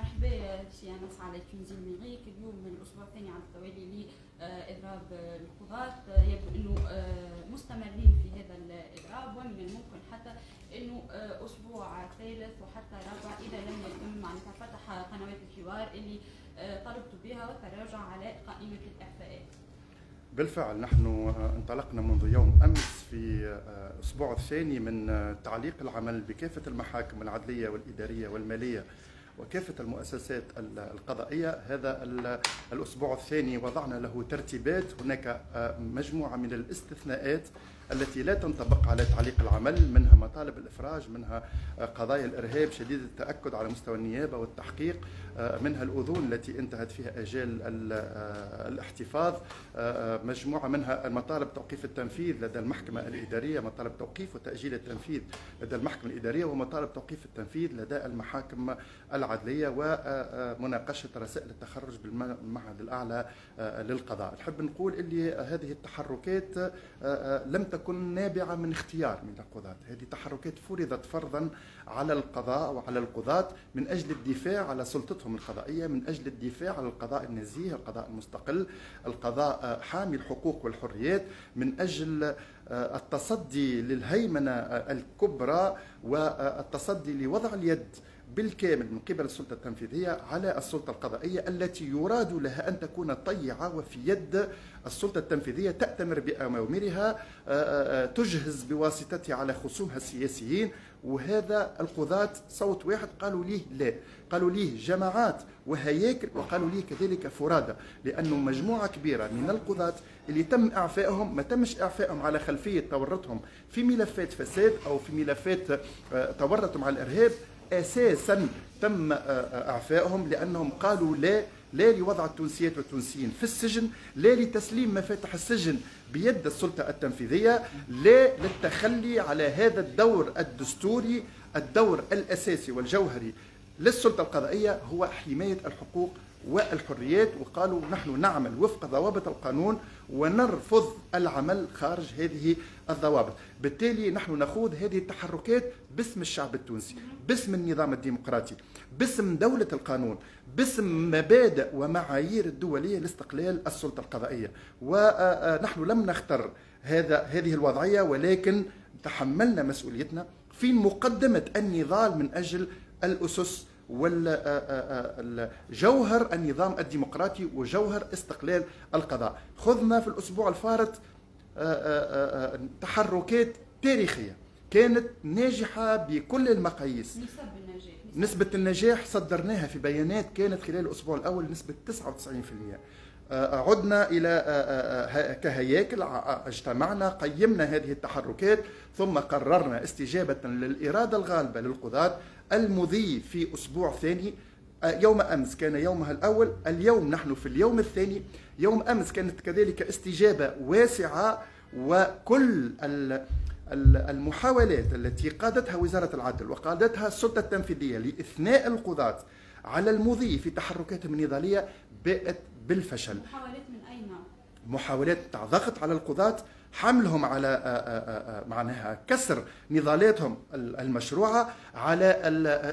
مرحبا سي انس على تونسي الميريك اليوم من الأسبوع الثاني على التوالي لاضراب القضاة. يبدو إنه مستمرين في هذا الإضراب ومن الممكن حتى إنه أسبوع ثالث وحتى رابع إذا لم يتم معناتها فتح قنوات الحوار اللي طلبت بها والتراجع على قائمة الاعفاءات. بالفعل نحن انطلقنا منذ يوم أمس في الأسبوع الثاني من تعليق العمل بكافة المحاكم العدلية والإدارية والمالية. وكافة المؤسسات القضائية. هذا الأسبوع الثاني وضعنا له ترتيبات. هناك مجموعة من الاستثناءات التي لا تنطبق على تعليق العمل منها مطالب الإفراج منها قضايا الإرهاب شديد التأكد على مستوى النيابة والتحقيق منها الأذون التي انتهت فيها اجال الاحتفاظ مجموعة منها مطالب توقيف التنفيذ لدى المحكمة الإدارية مطالب توقيف وتأجيل التنفيذ لدى المحكمة الإدارية ومطالب توقيف التنفيذ لدى المحاكم العدلية ومناقشه رسائل التخرج بالمعهد الأعلى للقضاء. نحب نقول اللي هذه التحركات لم تكن تكون نابعة من اختيار من القضاة. هذه تحركات فرضت فرضا على القضاء وعلى القضاة من أجل الدفاع على سلطتهم القضائية من أجل الدفاع على القضاء النزيه القضاء المستقل القضاء حامي الحقوق والحريات من أجل التصدي للهيمنة الكبرى والتصدي لوضع اليد بالكامل من قبل السلطة التنفيذية على السلطة القضائية التي يراد لها أن تكون طيعة وفي يد السلطة التنفيذية تأتمر بأوامرها تجهز بواسطتها على خصومها السياسيين. وهذا القضاة صوت واحد. قالوا ليه لا؟ قالوا ليه جماعات وهياكل وقالوا ليه كذلك فرادى؟ لأنه مجموعة كبيرة من القضاة اللي تم إعفائهم ما تمش إعفائهم على خلفية تورطهم في ملفات فساد أو في ملفات تورطهم على الإرهاب أساسا تم إعفائهم لأنهم قالوا لا لا لوضع التونسيات والتونسيين في السجن لا لتسليم مفاتح السجن بيد السلطة التنفيذية لا للتخلي على هذا الدور الدستوري الدور الأساسي والجوهري للسلطة القضائية هو حماية الحقوق والحريات وقالوا نحن نعمل وفق ضوابط القانون ونرفض العمل خارج هذه الضوابط. بالتالي نحن نخوض هذه التحركات باسم الشعب التونسي باسم النظام الديمقراطي باسم دولة القانون باسم مبادئ ومعايير الدولية لاستقلال السلطة القضائية. ونحن لم نختر هذا هذه الوضعية ولكن تحملنا مسؤوليتنا في مقدمة النضال من أجل الأسس وجوهر النظام الديمقراطي وجوهر استقلال القضاء. خذنا في الأسبوع الفارط تحركات تاريخية. كانت ناجحة بكل المقاييس. نسبة النجاح صدرناها في بيانات كانت خلال الأسبوع الأول نسبة 99% عدنا إلى كهياكل اجتمعنا قيمنا هذه التحركات ثم قررنا استجابة للإرادة الغالبة للقضاة المضي في أسبوع ثاني يوم أمس كان يومها الأول اليوم نحن في اليوم الثاني يوم أمس كانت كذلك استجابة واسعة وكل المحاولات التي قادتها وزارة العدل وقادتها السلطة التنفيذية لإثناء القضاة على المضي في تحركاتهم النضالية بات بالفشل محاولات من أين؟ محاولات تاع ضغط على القضاة حملهم على معناها كسر نضالاتهم المشروعة على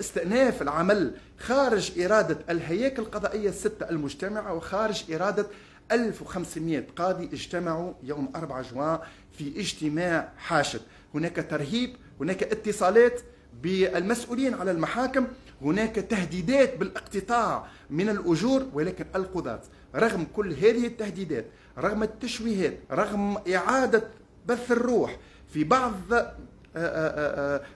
استئناف العمل خارج إرادة الهياكل القضائية الستة المجتمعة وخارج إرادة 1500 قاضي اجتمعوا يوم 4 جوان في اجتماع حاشد هناك ترهيب هناك اتصالات بالمسؤولين على المحاكم هناك تهديدات بالاقتطاع من الأجور ولكن القضاة رغم كل هذه التهديدات رغم التشويهات رغم إعادة بث الروح في بعض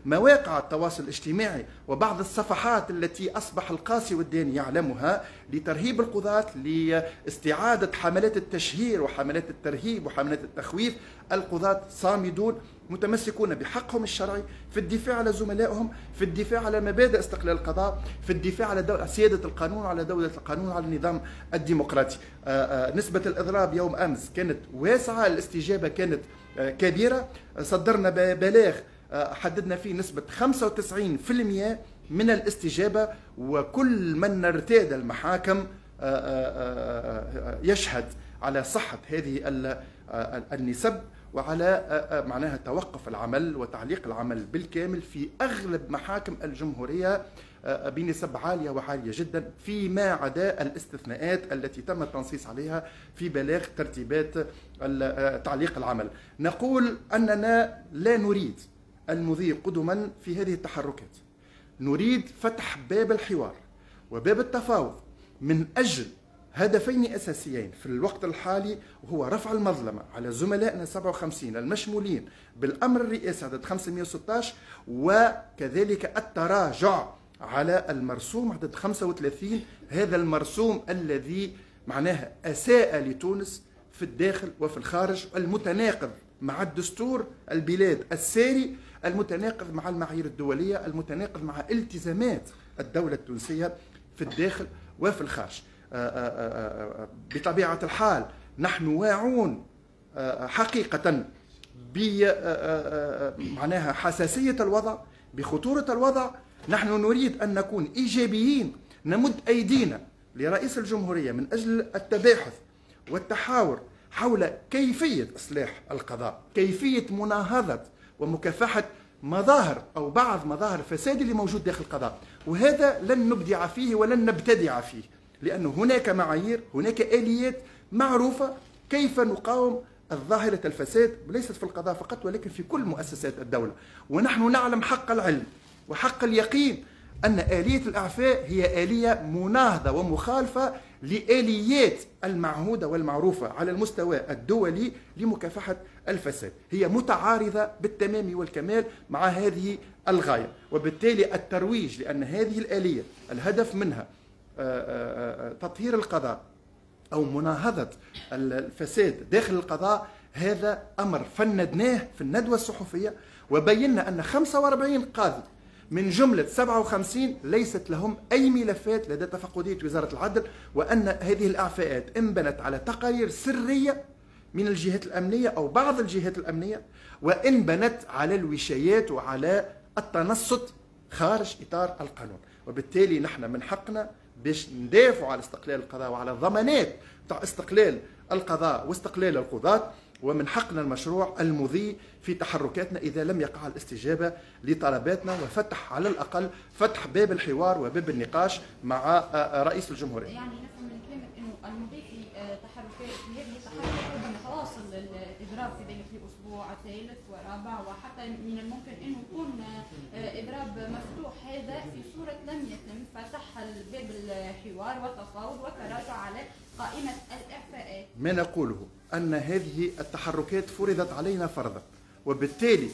مواقع التواصل الاجتماعي وبعض الصفحات التي أصبح القاسي والداني يعلمها لترهيب القضاة لاستعادة حملات التشهير وحملات الترهيب وحملات التخويف. القضاة صامدون متمسكون بحقهم الشرعي. في الدفاع على زملائهم في الدفاع على مبادئ استقلال القضاء في الدفاع على سيادة القانون على دولة القانون على النظام الديمقراطي. نسبة الإضراب يوم أمس كانت واسعة الاستجابة كانت كبيرة. صدرنا بلاغ حددنا فيه نسبة 95% من الاستجابة وكل من ارتاد المحاكم يشهد على صحة هذه النسب وعلى معناها توقف العمل وتعليق العمل بالكامل في أغلب محاكم الجمهورية بنسب عالية وعالية جدا فيما عدا الاستثناءات التي تم التنصيص عليها في بلاغ ترتيبات تعليق العمل. نقول أننا لا نريد المضي قدما في هذه التحركات. نريد فتح باب الحوار وباب التفاوض من أجل هدفين أساسيين في الوقت الحالي وهو رفع المظلمة على زملائنا 57 المشمولين بالأمر الرئاسي عدد 516 وكذلك التراجع على المرسوم عدد 35 هذا المرسوم الذي معناها أساء لتونس في الداخل وفي الخارج المتناقض مع الدستور البلاد الساري المتناقض مع المعايير الدولية المتناقض مع التزامات الدولة التونسية في الداخل وفي الخارج. آه، آه، آه، بطبيعة الحال نحن واعون حقيقة بمعناها حساسية الوضع بخطورة الوضع. نحن نريد أن نكون إيجابيين نمد أيدينا لرئيس الجمهورية من أجل التباحث والتحاور حول كيفية إصلاح القضاء كيفية مناهضة ومكافحة مظاهر أو بعض مظاهر الفساد اللي موجود داخل القضاء. وهذا لن نبدع فيه ولن نبتدع فيه لأن هناك معايير هناك آليات معروفة كيف نقاوم الظاهرة الفساد ليست في القضاء فقط ولكن في كل مؤسسات الدولة. ونحن نعلم حق العلم وحق اليقين أن آلية الإعفاء هي آلية مناهضة ومخالفة لآليات المعهودة والمعروفة على المستوى الدولي لمكافحة الفساد. هي متعارضة بالتمام والكمال مع هذه الغاية. وبالتالي الترويج لأن هذه الآلية الهدف منها آه، آه، آه، تطهير القضاء أو مناهضة الفساد داخل القضاء هذا أمر فندناه في الندوة الصحفية. وبينا أن 45 قاضي من جملة 57 ليست لهم أي ملفات لدى تفقدية وزارة العدل وأن هذه الإعفاءات انبنت على تقارير سرية من الجهات الأمنية أو بعض الجهات الأمنية وانبنت على الوشايات وعلى التنصت خارج إطار القانون. وبالتالي نحن من حقنا باش ندافعوا على استقلال القضاء وعلى الضمانات تاع استقلال القضاء واستقلال القضاة. ومن حقنا المشروع المضي في تحركاتنا إذا لم يقع الاستجابة لطلباتنا وفتح على الأقل فتح باب الحوار وباب النقاش مع آه، آه، رئيس الجمهورية. يعني نفهم من كلمة أنه المضي في آه، تحركات في هذه التحركات ربما الإضراب في ذلك الأسبوع الثالث والرابع وحتى من الممكن أنه يكون إضراب مفتوح. هذا في صورة لم يتم فتح باب الحوار والتفاوض والتراجع على قائمة الإعفاءات. ما نقوله؟ أن هذه التحركات فرضت علينا فرضا. وبالتالي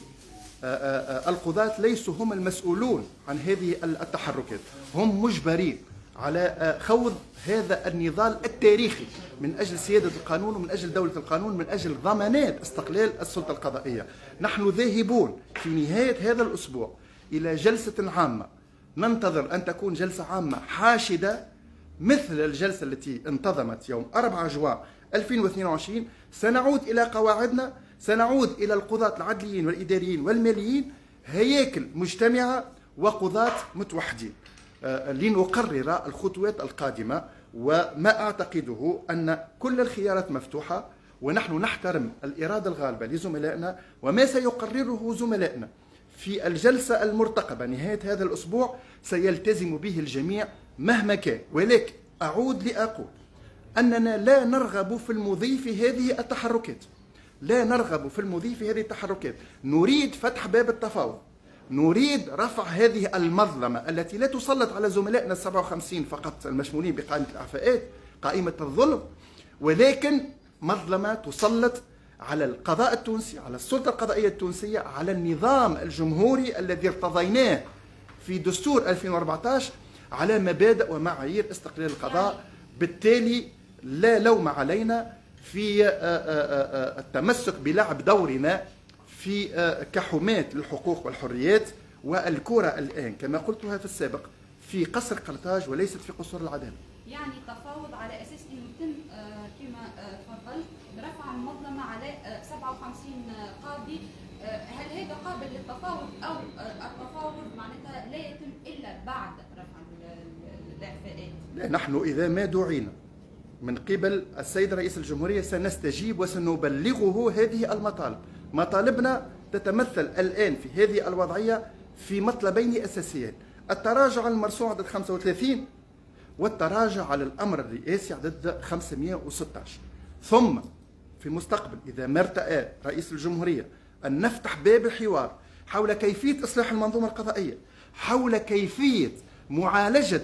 آه، آه، آه، القضاة ليسوا هم المسؤولون عن هذه التحركات. هم مجبرين على خوض هذا النضال التاريخي من أجل سيادة القانون ومن أجل دولة القانون من أجل ضمانات استقلال السلطة القضائية. نحن ذاهبون في نهاية هذا الأسبوع إلى جلسة عامة. ننتظر أن تكون جلسة عامة حاشدة مثل الجلسة التي انتظمت يوم 4 جوان 2022 سنعود إلى قواعدنا سنعود إلى القضاة العدليين والإداريين والماليين هياكل مجتمعة وقضاة متوحدين. آه، لنقرر الخطوات القادمة وما أعتقده أن كل الخيارات مفتوحة ونحن نحترم الإرادة الغالبة لزملائنا وما سيقرره زملائنا في الجلسة المرتقبة نهاية هذا الأسبوع سيلتزم به الجميع مهما كان. ولكن أعود لأقول أننا لا نرغب في المضي في هذه التحركات. لا نرغب في المضي في هذه التحركات. نريد فتح باب التفاوض. نريد رفع هذه المظلمة التي لا تسلط على زملائنا ال 57 فقط المشمولين بقائمة الإعفاءات قائمة الظلم ولكن مظلمة تسلط على القضاء التونسي على السلطة القضائية التونسية على النظام الجمهوري الذي ارتضيناه في دستور 2014 على مبادئ ومعايير استقلال القضاء. بالتالي لا لوم علينا في آه، آه، آه، التمسك بلعب دورنا في كحماة للحقوق والحريات والكرة الآن. كما قلتها في السابق في قصر قرطاج وليست في قصور العدالة. يعني التفاوض على أساس أنه يتم كما تفضلت رفع المظلمة على 57 قاضي. هل هذا قابل للتفاوض أو التفاوض معناتها لا يتم إلا بعد رفع الإعفاءات؟ نحن إذا ما دعينا من قبل السيد رئيس الجمهورية سنستجيب وسنبلغه هذه المطالب. مطالبنا تتمثل الآن في هذه الوضعية في مطلبين أساسيين. التراجع المرسوم عدد 35 والتراجع على الأمر الرئاسي عدد 516 ثم في المستقبل إذا ما ارتأى رئيس الجمهورية أن نفتح باب الحوار حول كيفية إصلاح المنظومة القضائية حول كيفية معالجة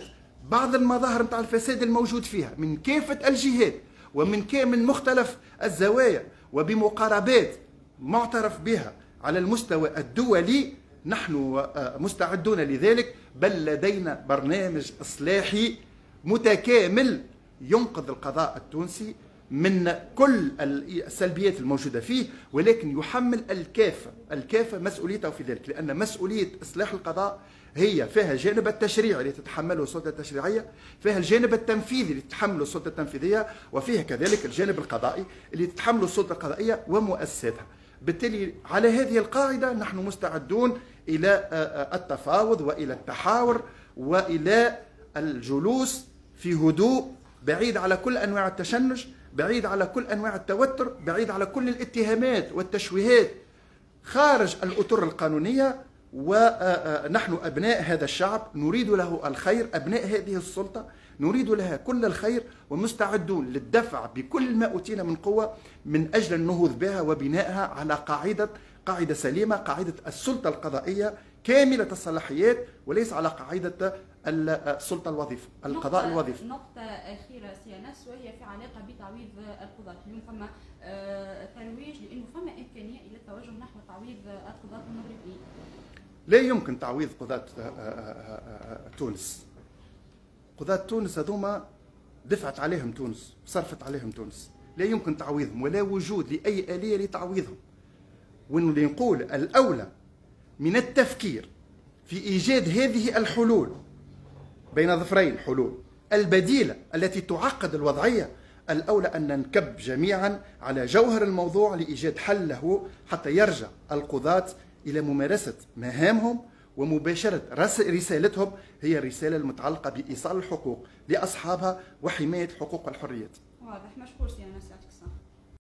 بعض المظاهر نتاع الفساد الموجود فيها من كافة الجهات ومن من مختلف الزوايا وبمقاربات معترف بها على المستوى الدولي نحن آه، مستعدون لذلك. بل لدينا برنامج إصلاحي متكامل ينقذ القضاء التونسي من كل السلبيات الموجودة فيه ولكن يحمل الكافة الكافة مسؤوليته في ذلك لأن مسؤولية إصلاح القضاء هي فيها الجانب التشريعي اللي تتحمله السلطة التشريعية فيها الجانب التنفيذي اللي تتحمله السلطة التنفيذية وفيها كذلك الجانب القضائي اللي تتحمله السلطة القضائية ومؤسساتها. بالتالي على هذه القاعدة نحن مستعدون إلى آه، آه، التفاوض وإلى التحاور وإلى الجلوس في هدوء بعيد على كل أنواع التشنج بعيد على كل أنواع التوتر بعيد على كل الاتهامات والتشويهات. خارج الأطر القانونية ونحن أبناء هذا الشعب نريد له الخير أبناء هذه السلطة نريد لها كل الخير ومستعدون للدفع بكل ما أوتينا من قوة من أجل النهوض بها وبنائها على قاعدة قاعدة سليمة قاعدة السلطة القضائية كاملة الصلاحيات وليس على قاعدة السلطة الوظيفة القضاء الوظيفي. نقطة أخيرة سيانس وهي في علاقة بتعويض القضاة. اليوم فما آه، ترويج لأنه فما إمكانية إلى التوجه نحو تعويض القضاة المغربيين لا يمكن تعويض قضاة آه، آه، تونس. قضاة تونس هذوما دفعت عليهم تونس صرفت عليهم تونس. لا يمكن تعويضهم ولا وجود لأي آلية لتعويضهم. واللي نقول الأولى من التفكير في إيجاد هذه الحلول بين ظفرين حلول البديلة التي تعقد الوضعية. الأولى أن ننكب جميعا على جوهر الموضوع لإيجاد حل له حتى يرجع القضاة إلى ممارسة مهامهم ومباشرة رسالتهم هي الرسالة المتعلقة بإيصال الحقوق لأصحابها وحماية حقوق الحريات. واضح. مشكور سيانا